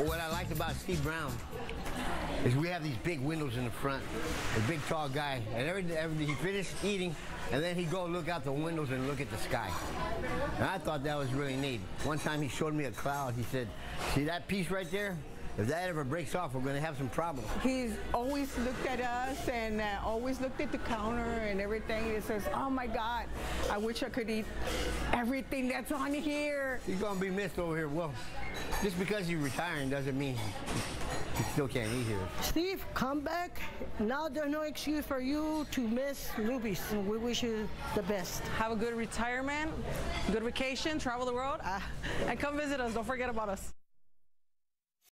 Well, what I liked about Steve Browne is we have these big windows in the front. A big tall guy, and every, every he finished eating, and then he'd go look out the windows and look at the sky. And I thought that was really neat. One time he showed me a cloud. He said, "See that piece right there? If that ever breaks off, we're going to have some problems." He's always looked at us and uh, always looked at the counter and everything. He says, "Oh my God, I wish I could eat everything that's on here." He's going to be missed over here. Well, just because you're retiring doesn't mean you still can't eat here. Steve, come back. Now there's no excuse for you to miss Luby's. We wish you the best. Have a good retirement, good vacation, travel the world, uh, and come visit us. Don't forget about us.